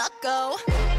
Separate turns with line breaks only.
luck.